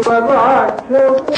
नदाम स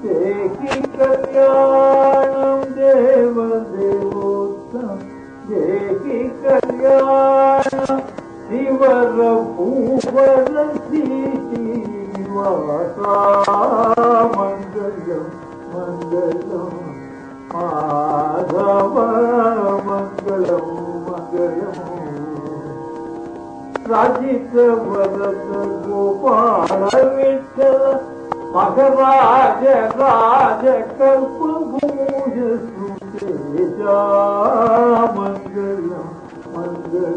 ڪمديويووت جيڪي ڪنگ پوري ماتا منگل منگلم ماڌو منگلم منگل راج ورت گو राज कलेजा मंगल मंगल